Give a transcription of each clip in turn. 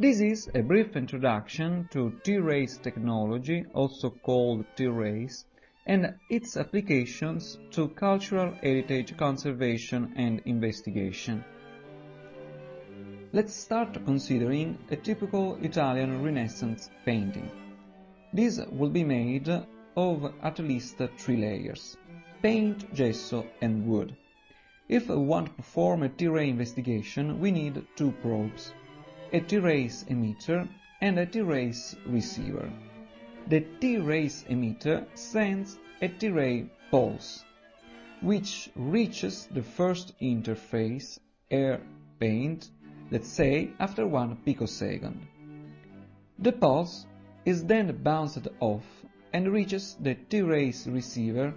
This is a brief introduction to T-rays technology, also called T-rays, and its applications to cultural heritage conservation and investigation. Let's start considering a typical Italian Renaissance painting. This will be made of at least three layers paint, gesso and wood. If we want to perform a T-ray investigation, we need two probes a T-rays emitter and a T-rays receiver. The T-rays emitter sends a T-ray pulse, which reaches the first interface, air paint, let's say after one picosecond. The pulse is then bounced off and reaches the T-rays receiver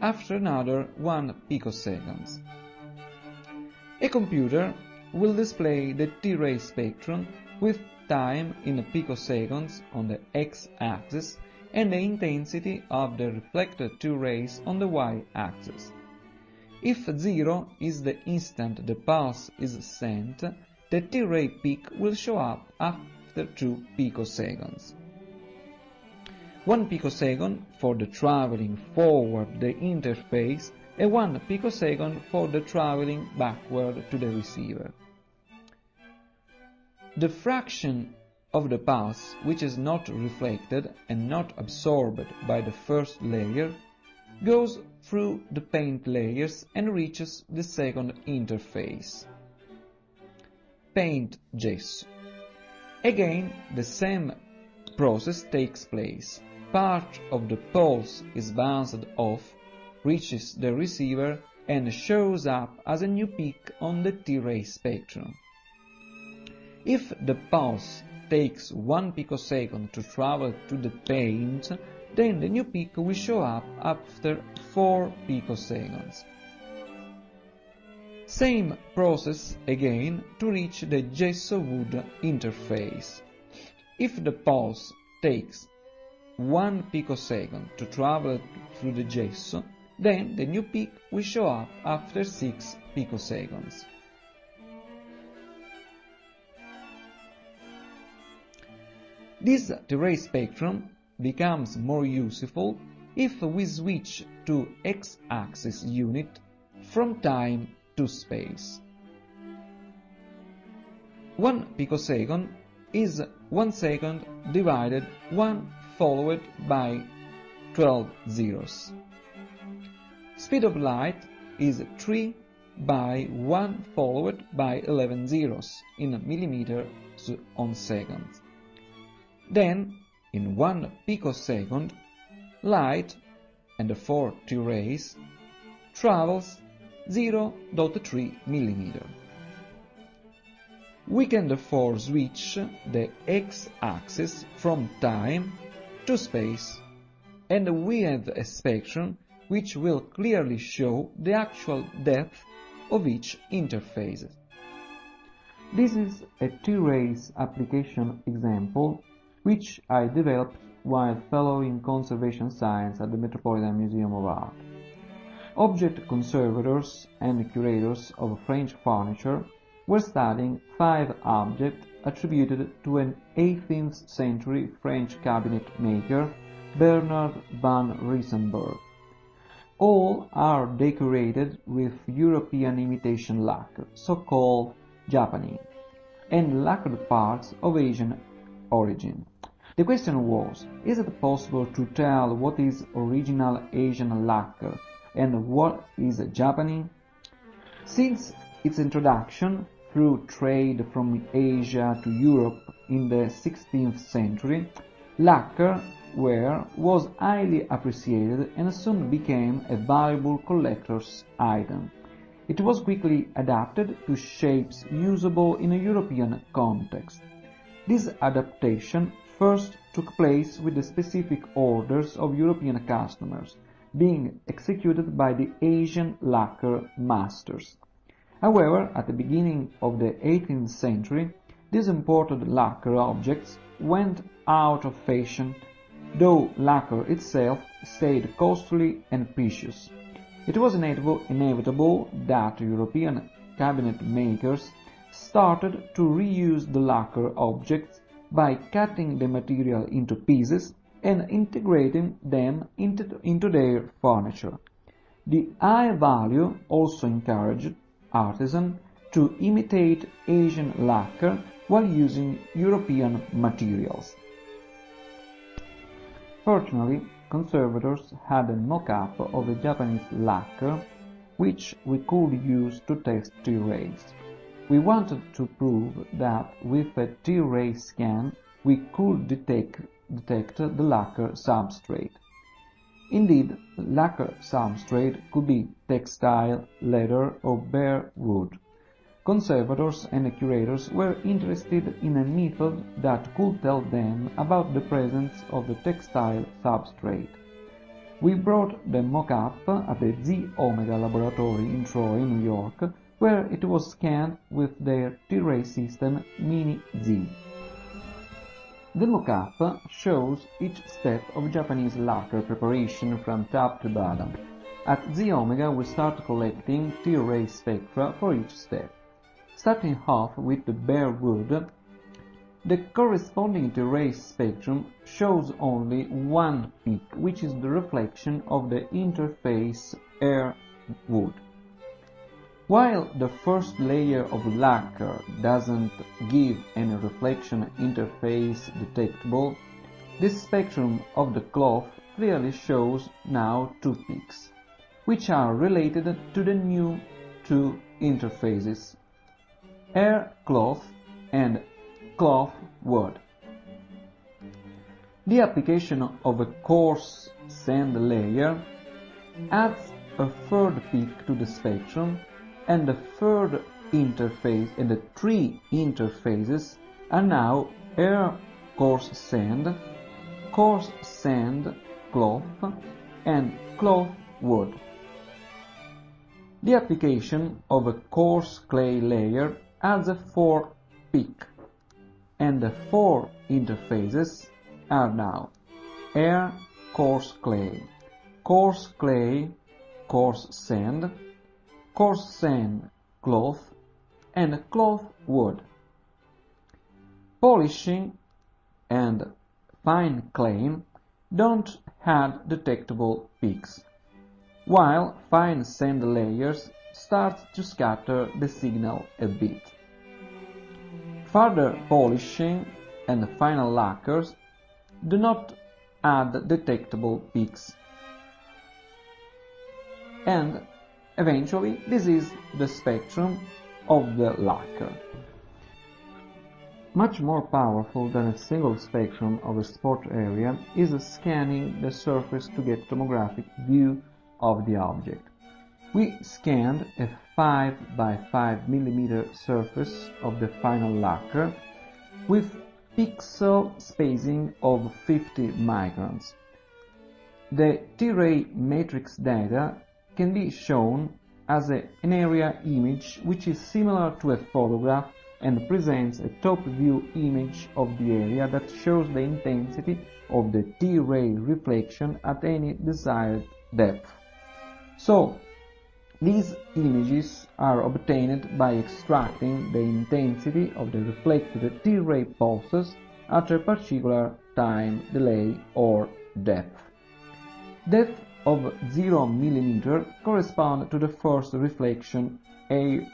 after another 1 picosecond. A computer will display the T-ray spectrum with time in picoseconds on the x-axis and the intensity of the reflected T-rays on the y-axis. If 0 is the instant the pulse is sent, the T-ray peak will show up after 2 picoseconds. 1 picosecond for the traveling forward the interface and 1 picosecond for the traveling backward to the receiver. The fraction of the pulse which is not reflected and not absorbed by the first layer goes through the paint layers and reaches the second interface. Paint gesso. Again, the same process takes place. Part of the pulse is bounced off, reaches the receiver and shows up as a new peak on the T-ray spectrum. If the pulse takes 1 picosecond to travel to the paint, then the new peak will show up after 4 picoseconds. Same process again to reach the gesso wood interface. If the pulse takes 1 picosecond to travel through the gesso, then the new peak will show up after 6 picoseconds. This T-ray spectrum becomes more useful if we switch to x-axis unit from time to space. 1 picosecond is 1 second divided 1 followed by 12 zeros. Speed of light is 3 by 1 followed by 11 zeros in a millimeter on second. Then, in one picosecond, light, and therefore T-rays, travels 0.3 millimeter. We can therefore switch the x-axis from time to space, and we have a spectrum which will clearly show the actual depth of each interface. This is a T-rays application example which I developed while following conservation science at the Metropolitan Museum of Art. Object conservators and curators of French furniture were studying five objects attributed to an 18th century French cabinet maker, Bernard van Risenburgh. All are decorated with European imitation lacquer, so-called japanning, and lacquered parts of Asian origin. The question was, is it possible to tell what is original Asian lacquer and what is japanning? Since its introduction through trade from Asia to Europe in the 16th century, lacquer ware was highly appreciated and soon became a valuable collector's item. It was quickly adapted to shapes usable in a European context. This adaptation first took place with the specific orders of European customers, being executed by the Asian lacquer masters. However, at the beginning of the 18th century, these imported lacquer objects went out of fashion, though lacquer itself stayed costly and precious. it was inevitable that European cabinet makers started to reuse the lacquer objects by cutting the material into pieces and integrating them into, their furniture. The high value also encouraged artisans to imitate Asian lacquer while using European materials. Fortunately, conservators had a mock-up of a Japanese lacquer which we could use to test T-rays. We wanted to prove that with a T-ray scan we could detect, detect the lacquer substrate. Indeed, lacquer substrate could be textile, leather or bare wood. Conservators and curators were interested in a method that could tell them about the presence of the textile substrate. We brought the mock-up at the Zomega laboratory in Troy, New York, where it was scanned with their T-ray system Mini-Z. The mock-up shows each step of Japanese lacquer preparation from top to bottom. At Zomega we start collecting T-ray spectra for each step. Starting off with the bare wood, the corresponding T-ray spectrum shows only one peak, which is the reflection of the interface air wood. While the first layer of lacquer doesn't give any reflection interface detectable, this spectrum of the cloth clearly shows now two peaks, which are related to the new two interfaces, air cloth and cloth wood. The application of a coarse sand layer adds a third peak to the spectrum and the third interface and the three interfaces are now air coarse sand, coarse sand cloth and cloth wood. The application of a coarse clay layer adds a fourth peak, and the four interfaces are now air coarse clay, coarse clay coarse sand, coarse sand cloth and cloth wood. Polishing and fine clay don't have detectable peaks, while fine sand layers start to scatter the signal a bit. Further polishing and final lacquers do not add detectable peaks. And Eventually, this is the spectrum of the lacquer. Much more powerful than a single spectrum of a spot area is scanning the surface to get tomographic view of the object. We scanned a 5 by 5 mm surface of the final lacquer with pixel spacing of 50 microns. The T-ray matrix data can be shown as a, an area image which is similar to a photograph and presents a top view image of the area that shows the intensity of the T-ray reflection at any desired depth. So, these images are obtained by extracting the intensity of the reflected T-ray pulses at a particular time delay or depth. Depth of 0 mm correspond to the first reflection A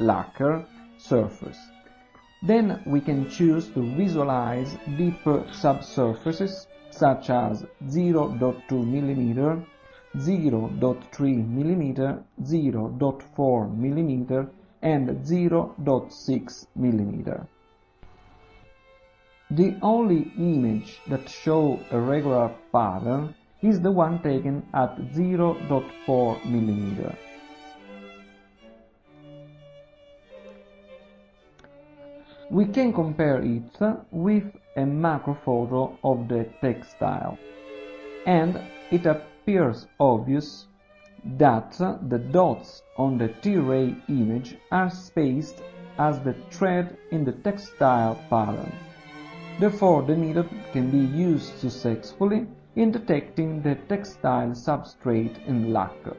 lacquer surface. Then we can choose to visualize deeper subsurfaces such as 0.2 mm, 0.3 mm, 0.4 mm and 0.6 mm. The only image that show a regular pattern is the one taken at 0.4 mm. We can compare it with a macro photo of the textile, and it appears obvious that the dots on the T-ray image are spaced as the thread in the textile pattern. Therefore, the needle can be used successfully in detecting the textile substrate in lacquer.